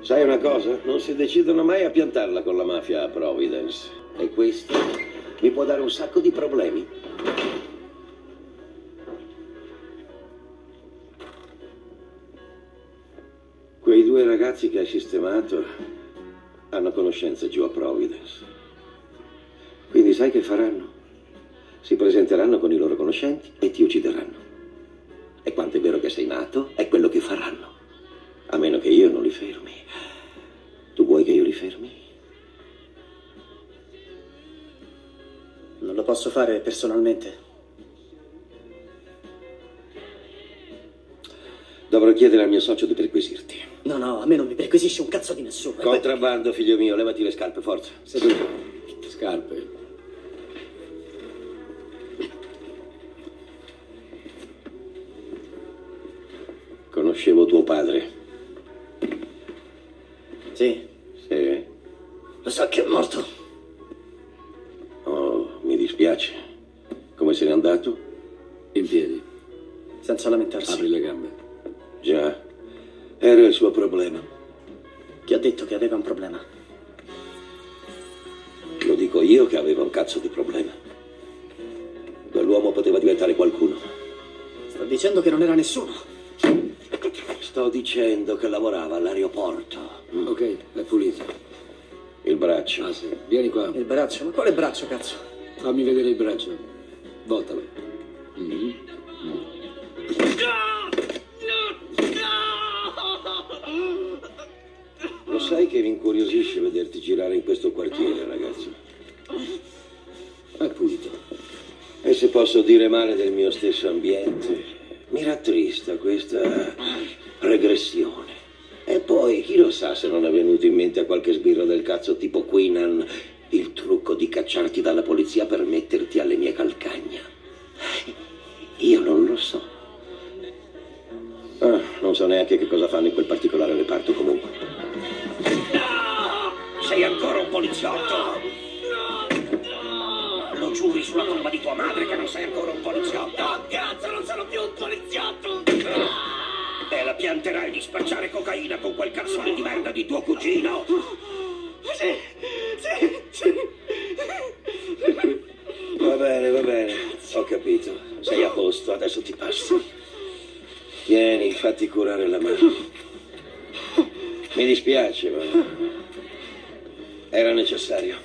Sai una cosa? Non si decidono mai a piantarla con la mafia a Providence. E questo mi può dare un sacco di problemi. Quei due ragazzi che hai sistemato hanno conoscenze giù a Providence. Quindi sai che faranno? Si presenteranno con i loro conoscenti e ti uccideranno. E quanto è vero che sei nato, è quello che faranno. A meno che io non li fermi. Tu vuoi che io li fermi? Non lo posso fare personalmente. Dovrò chiedere al mio socio di perquisirti. No, no, a me non mi perquisisce un cazzo di nessuno. Contrabbando, figlio mio, levati le scarpe, forza. Seduto. Scarpe. Conoscevo tuo padre. Sì, Sì. lo so che è morto. Oh, mi dispiace. Come se n'è andato? In piedi. Senza lamentarsi. Apri le gambe. Già. Era il suo problema. Chi ha detto che aveva un problema? Lo dico io che aveva un cazzo di problema. Quell'uomo poteva diventare qualcuno. Sta dicendo che non era nessuno. Sto dicendo che lavorava all'aeroporto. Mm. Ok, è pulito. Il braccio. Ah sì, vieni qua. Il braccio? Ma quale braccio, cazzo? Fammi vedere il braccio. Voltalo. Mhm. Lo sai che mi incuriosisce vederti girare in questo quartiere, ragazzo? È pulito. E se posso dire male del mio stesso ambiente, mi rattrista questa regressione. E poi, chi lo sa se non è venuto in mente a qualche sbirro del cazzo tipo Queenan il trucco di cacciarti dalla polizia per metterti alle mie calcagna. Io non lo so. Ah, non so neanche che cosa fanno in quel particolare reparto comunque. Sei ancora un poliziotto! Lo giuri sulla tomba di tua madre che non sei ancora un poliziotto! Pianterai di spacciare cocaina con quel cazzone di merda di tuo cugino! Sì, sì, sì. Va bene, va bene, ho capito. Sei a posto, adesso ti passo. Tieni, fatti curare la mano. Mi dispiace, ma era necessario.